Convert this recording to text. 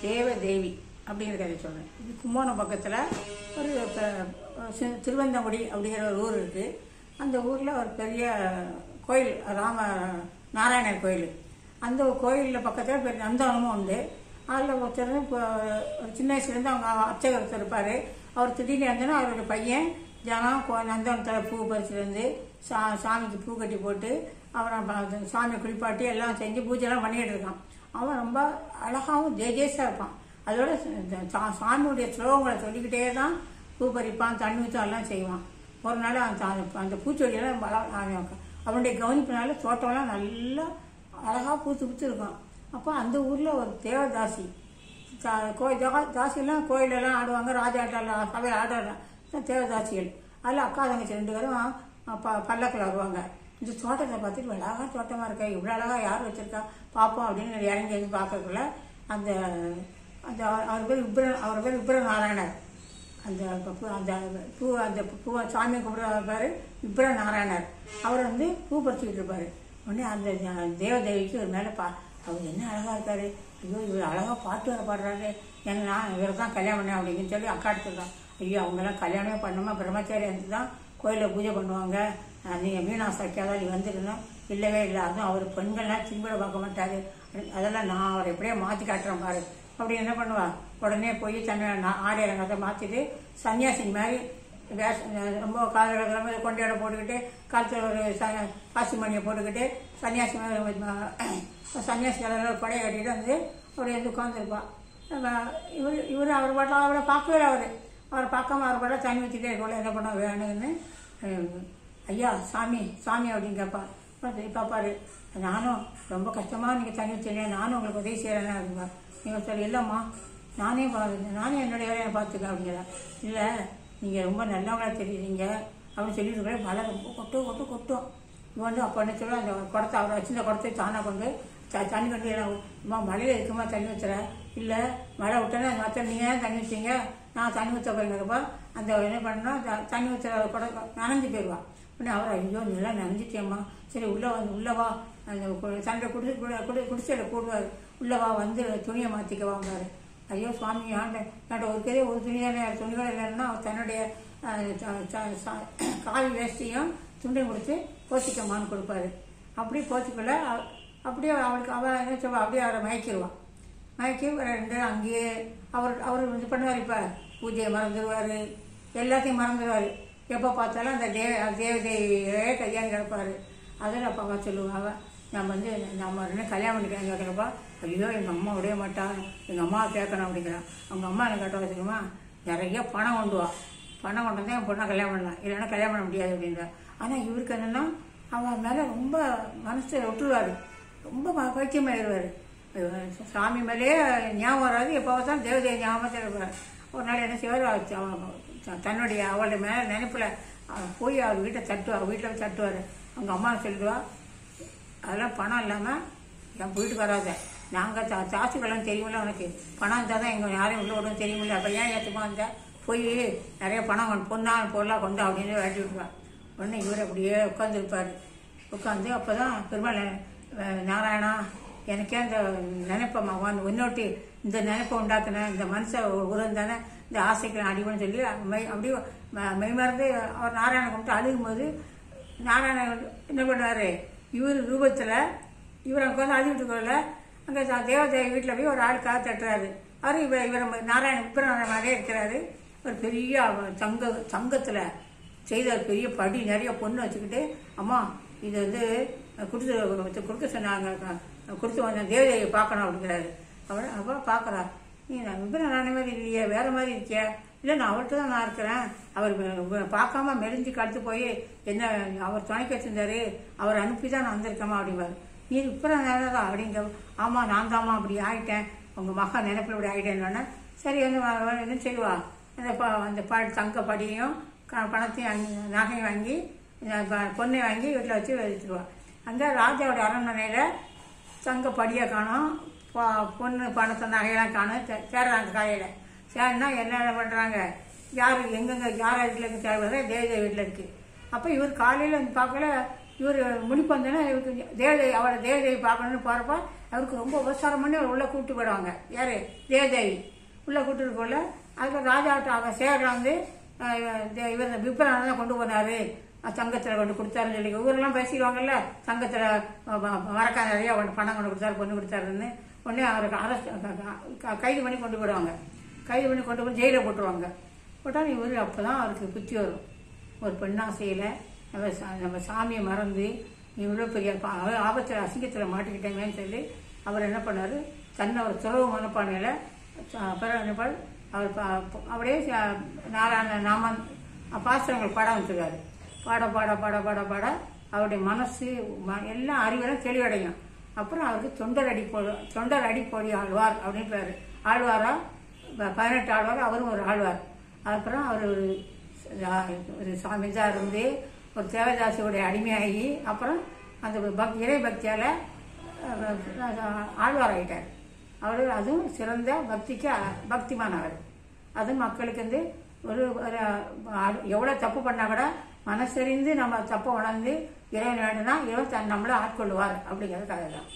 தேவதேவி அப்படிங்கிற கதை சொல்கிறேன் இது கும்போணம் பக்கத்தில் ஒரு திருவந்தங்குடி அப்படிங்கிற ஒரு ஊர் இருக்குது அந்த ஊரில் ஒரு பெரிய கோயில் ராம நாராயணர் கோயில். அந்த கோயிலில் பக்கத்தில் பெரிய நந்தவனமும் உண்டு. அதில் ஒருத்தர் இப்போ ஒரு சின்ன வயசுலேருந்து அவங்க அர்ச்சகர் ஒருத்தர் இருப்பார். அவர் திடீர்னு இருந்தோன்னா அவரோட பையன் ஜனம் கோ- நந்தவனத்தில் பூ பறிச்சுட்டு வந்து சா சாமிக்கு பூ கட்டி போட்டு அவரை சாமியை குளிப்பாட்டி எல்லாம் செஞ்சு பூஜைலாம் பண்ணிக்கிட்டு இருக்கான். அவன் ரொம்ப அழகாகவும் தேஜேஸாக இருப்பான். அதோட சா- சாமியுடைய ஸ்லோகங்களை சொல்லிக்கிட்டே தான் பூ பறிப்பான் தண்ணி ஊற்றும் எல்லாம் செய்வான். ஒரு நாள் அந்த அந்த- பூச்சொடியெல்லாம் பூச்செடியெல்லாம் அவனுடைய கவனிப்பினால தோட்டம்லாம் நல்லா அழகாக பூத்து பூத்து இருக்கும். அப்போ அந்த ஊரில் ஒரு தேவதாசி கோயில் தா- தாசியெல்லாம் கோயிலெல்லாம் ஆடுவாங்க ராஜாட்டெல்லாம் சபையில் ஆடுறாங்க தேவதாசிகள். அதில் அக்கா தங்கச்சி ரெண்டு பேரும் ப பல்லக்கில் வருவாங்க. இந்த தோட்டத்தை பார்த்துட்டு அழகாக தோட்டமாக இருக்கா? இவ்வளோ அழகாக யார் வச்சிருக்கா? பார்ப்போம் அப்படின்னு இறங்கி வந்து பார்க்கறதுக்குள்ள அந்த அந்த அவர் பேர் விப்ர அவர் பேர் விப்ர நாராயணர் அந்த பூ அந்த பூ அந்த பூ சாமியை கும்பிட்ற பேர் விப்ர நாராயணர் அவர் வந்து பூ பறிச்சுக்கிட்டு இருப்பார். உடனே அந்த தேவதேவிக்கு ஒரு மேலே பா அவர் என்ன அழகாக இருக்கார். ஐயோ இவர் அழகாக பாட்டு வர பாடுறாரு. எங்க நான் இவர் தான் கல்யாணம் பண்ணேன் அப்படின்னு சொல்லி அக்கா எடுத்துருக்கான் ஐயோ அவங்கெல்லாம் கல்யாணமே பண்ணாமல் பிரம்மச்சாரி வந்து தான் கோயிலில் பூஜை பண்ணுவாங்க. நீங்கள் மீனா நீ வந்திருந்தோம். இல்லவே இல்லை. அதுவும் அவர் பெண்கள்லாம் திரும்பிட பார்க்க மாட்டாரு. அதெல்லாம் நான் அவரை எப்படியே மாற்றி காட்டுறேன் பாரு. அப்படி என்ன பண்ணுவா? உடனே போய் தன்னை நான் ஆடை ரங்கத்தை மாற்றிட்டு சன்னியாசி மாதிரி வேஷ ரொம்ப காலக்கிழமை கொண்டையோட போட்டுக்கிட்டு காலத்தில் ஒரு ச காசி மணியை போட்டுக்கிட்டு சன்னியாசி மாதிரி சன்னியாசி கலரில் படையை கட்டிட்டு வந்து அவர் வந்து உட்காந்துருப்பான் இவர் இவர் அவர் பாட்டில் அவரை பார்க்கவே அவர். அவரை பார்க்காம அவர் பாட்டில் தண்ணி ஊற்றிட்டே இருக்கல என்ன பண்ண வேணும்னு ஐயா சாமி சாமி அப்படின்னு கேட்பா பார்த்து பார்ப்பாரு நானும் ரொம்ப கஷ்டமாக நீங்கள் தண்ணி ஊற்றினே நானும் உங்களுக்கு உதவி செய்கிறேன் அப்படிங்க நீங்கள் சொல்லி இல்லைம்மா நானே பாருங்க நானே என்னுடைய வேலையை பார்த்துக்க அப்படிங்கிற. இல்லை நீங்கள் ரொம்ப நல்லவங்களா தெரியுறீங்க அப்படின்னு சொல்லிட்டு இருக்கிறேன் மழை ரொம்ப கொட்டும் கொட்டும் கொட்டும். இவன் வந்து அப்போ என்ன சொல்ல அந்த குடத்தை அவரை வச்சு இந்த குடத்தை தானாக கொண்டு த- தண்ணி கொண்டு அம்மா மழையில் இருக்குமா தண்ணி ஊற்றுறேன் இல்லை மழை விட்டோன்னே மற்ற நீங்கள் ஏன் தண்ணி வச்சிங்க நான் தண்ணி ஊற்ற போயிருந்தப்போ அந்த என்ன பண்ணா த- தண்ணி ஊற்றுற குடம் நனைஞ்சு போயிடுவான் உடனே அவர் ஐயோ நல்லா எல்லாம் சரி உள்ளே வந்து உள்ளே வா. அந்த சண்டை குடி குடி குடிசையில் கூடுவார் உள்ளே வா வந்து துணியை மாற்றிக்க வாங்காரு ஐயோ சுவாமி ஆண்ட என்கிட்ட ஒரு பெரிய ஒரு துணி தானே துணிகள் இல்லைன்னா அவர் தன்னுடைய கால் காவி வேஷ்டியும் துண்டை கொடுத்து போத்திக்கம்மான்னு கொடுப்பாரு. அப்படி போத்திக்கொள்ள அப்படியே அவளுக்கு அவள் என்ன சொல்வா அப்படியே அவரை மயக்கிடுவான் மயக்கி ரெண்டு அங்கேயே அவர் அவர் இது பண்ணுவார் இப்போ. பூஜையை மறந்துடுவார் எல்லாத்தையும் மறந்துடுவார் எப்போ பார்த்தாலும் அந்த தேவ தேவதையே கல்யாணம் கிடப்பாரு அதில் அப்பா சொல்லுவாங்க நம்ம வந்து நம்ம ரெண்டு கல்யாணம் பண்ணிக்கிறேன் கேட்குறப்பா ஐயோ எங்கள் அம்மா விடவே மாட்டான் எங்கள் அம்மா கேட்கணும் அப்படிங்கிறான் அவங்க அம்மா என்ன கேட்ட வச்சுக்கோமா நிறைய பணம் கொண்டு வா. பணம் கொண்டு வந்தால் என் பொண்ணை கல்யாணம் பண்ணலாம். இல்லைன்னா கல்யாணம் பண்ண முடியாது அப்படின்றா. ஆனால் இவருக்கு என்னென்னா அவன் மேலே ரொம்ப மனசு விட்டுருவார் ரொம்ப பைத்தியமாயிடுவார். சாமி மேலேயே ஞாபகம் வராது. எப்போ பார்த்தாலும் தேவதையை ஞாபகத்தில் இருப்பார் ஒரு நாள் என்ன செய்வார்? தன்னுடைய அவளுடைய மேலே நினைப்பில் போய் அவர் வீட்டை தட்டுவார் வீட்டில் போய் தட்டுவார். அவங்க அம்மா சொல்லிடுவா அதெல்லாம் பணம் இல்லாமல் என் வீட்டுக்கு வராத. நாங்கள் தா தாசுக்கெல்லாம் தெரியுமில்ல உனக்கு. பணம் இருந்தால் தான் எங்கள் யாரையும் உள்ள விடவும் தெரியுமில்ல அப்போ ஏன் ஏற்றுமா இருந்தால் போய் நிறைய பணம் கொண்டு பொண்ணா பொருளாக கொண்டு அப்படின்னு வேட்டி விட்டுருவான் உடனே இவர் அப்படியே உட்காந்துருப்பார் உட்காந்து அப்போ தான் பெருமாள் நாராயணா எனக்கே அந்த நினைப்பை மகன் இன்னொட்டி இந்த நினைப்பை உண்டாக்குனேன் இந்த மனுஷன் உரம் தானே இந்த ஆசைக்கு நான் அடிவன்னு சொல்லி மெய் அப்படியே ம- மெய்மறந்து அவர் நாராயண கும்பிட்டு அழுகும்போது நாராயணன் என்ன பண்ணுவார்? இவர் ரூபத்தில் இவர் அங்கே வந்து அழுகிட்டு இருக்கல அங்கே தேவதேவி வீட்டில் போய் ஒரு ஆள் காத்து தட்டுறாரு. அவர் இவர் இவர் நாராயணன் விப்ரநாராயண மாதிரியே இருக்கிறாரு. ஒரு பெரிய சங்க சங்கத்தில் செய்த ஒரு பெரிய படி நிறைய பொண்ணு வச்சுக்கிட்டு அம்மா இது வந்து கொடுத்து கொடுக்க சொன்னாங்க. கொடுத்து வந்தேன் தேவதையை பார்க்கணும் அப்படிங்கிறாரு. அவர் அவள் பார்க்குறா. நீ நான் மாதிரி இல்லையே வேற மாதிரி இருக்கியா? இல்லை நான் அவர்கிட்ட தான் நான் இருக்கிறேன். அவர் பார்க்காம மெலிஞ்சு கழுத்து போய் என்ன அவர் துணைக்கு வச்சிருந்தாரு. அவர் அனுப்பி தான் நான் வந்திருக்கேமா அப்படிம்பாரு. நீ இப்போ நேரம் தான் அப்படிங்க ஆமாம் நான் தாம்மா அப்படி ஆகிட்டேன் உங்கள் மகன் நினைப்பில் இப்படி ஆகிட்டேன்னொன்னே சரி வந்து என்ன செய்வா அந்த ப அந்த ப தங்க படியையும் பணத்தையும் வாங்கி நகையும் வாங்கி பொண்ணை வாங்கி வீட்டில் வச்சு வச்சுருவா அங்கே ராஜாவோட அரண்மனையில் தங்க படியை காணும் பொண்ணு பணத்தை நகையெல்லாம் காணும். சேர்றாங்க தேடுறாங்க காலையில். சேர்னா என்னென்ன பண்ணுறாங்க யார் எங்கெங்கே யார் வீட்டில் இருக்கு தேடுறத தேவதை வீட்டில் இருக்குது அப்போ இவர் காலையில் வந்து பார்க்கல. இவர் முடிப்பு வந்தோன்னா இவருக்கு தேவதை அவரை தேவதையை பார்க்கணும்னு போகிறப்ப அவருக்கு ரொம்ப உபசாரம் பண்ணி அவர் உள்ளே கூப்பிட்டு போயிடுவாங்க. யார்? தேவதேவி உள்ளே கூப்பிட்டு போகல. அதுக்கு ராஜாட்ட அவங்க சேகரம் வந்து தே- இவர் விப்ரனை தான் கொண்டு போனார். சங்கத்தில் கொண்டு கொடுத்தாருன்னு சொல்லி ஊரெல்லாம் பேசிடுவாங்கல்ல? சங்கத்தில் மறக்காத நிறைய பணம் கொண்டு கொடுத்தாரு பொண்ணு கொடுத்தாருன்னு. உடனே அவருக்கு அரெஸ்ட் கைது பண்ணி கொண்டு போயிடுவாங்க. கைது பண்ணி கொண்டு போய் ஜெயிலில் போட்டுருவாங்க. போட்டால் இவர் அப்போ தான் அவருக்கு புத்தி வரும். ஒரு பெண்ணாசையில் நம்ம சா- நம்ம சாமியை மறந்து இவ்வளோ பெரிய ஆபத்தில் அசிங்கத்தில் மாட்டிக்கிட்டேங்கன்னு சொல்லி அவர் என்ன பண்ணார்? தன்னை ஒரு துறவு மனப்பானையில் அப்புறம் என்ன அவர் அப்படியே நாராயண நாமன் பாஸ்தவங்கள் படம் வச்சுருக்காரு பாட பாட பாட பாட பாட அவருடைய மனசு எல்லாம் அறிவெல்லாம் தெளிவடையும். அப்புறம் அவருக்கு தொண்டர் அடி போ தொண்டர் அடி போடி ஆழ்வார் அப்படின்னு பேர் ஆழ்வாரா? ப- பதினெட்டு ஆழ்வார்? அவரும் ஒரு ஆழ்வார். அப்புறம் அவர் ஒரு ஒரு சாமிஜா இருந்து ஒரு தேவதாசியோடைய அடிமையாகி அப்புறம் அந்த பக் இறை பக்தியால் ஆழ்வார் ஆகிட்டார் அவர் அதுவும் சிறந்த பக்திக்கு பக்திமானவர் அதுவும் மக்களுக்கு வந்து ஒரு ஒரு எவ்வளோ தப்பு பண்ணா கூட மனசறிந்து நம்ம தப்பை உணர்ந்து இறைவன் வேண்டுனா இறைவன் தன் நம்மளை ஆட்கொள்வார் அப்படிங்கிறது கதை தான்